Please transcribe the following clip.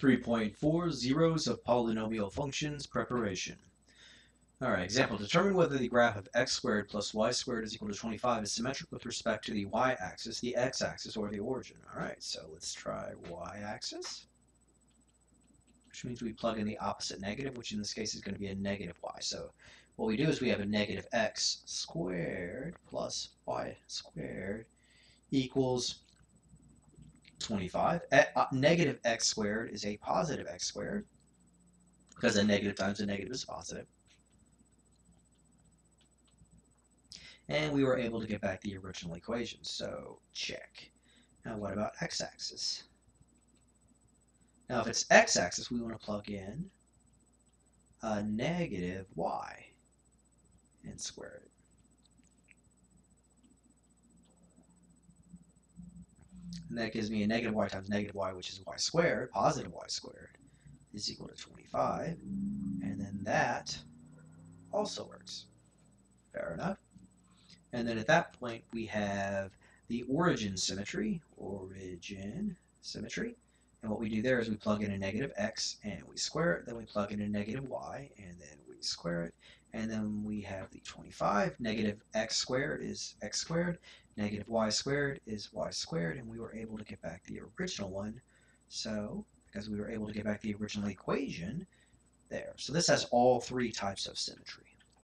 3.4 Zeros of polynomial functions preparation. Alright, example, determine whether the graph of x squared plus y squared is equal to 25 is symmetric with respect to the y-axis, the x-axis, or the origin. Alright, so let's try y-axis, which means we plug in the opposite negative, which in this case is going to be a negative y. So what we do is we have a negative x squared plus y squared equals 25. A, uh, negative x squared is a positive x squared because a negative times a negative is positive. And we were able to get back the original equation, so check. Now what about x-axis? Now if it's x-axis, we want to plug in a negative y and square it. And that gives me a negative y times negative y, which is y squared, positive y squared, is equal to 25. And then that also works. Fair enough. And then at that point, we have the origin symmetry, origin symmetry. And what we do there is we plug in a negative x and we square it, then we plug in a negative y and then we square it, and then we have the 25. Negative x squared is x squared, negative y squared is y squared, and we were able to get back the original one. So, because we were able to get back the original equation there. So this has all three types of symmetry.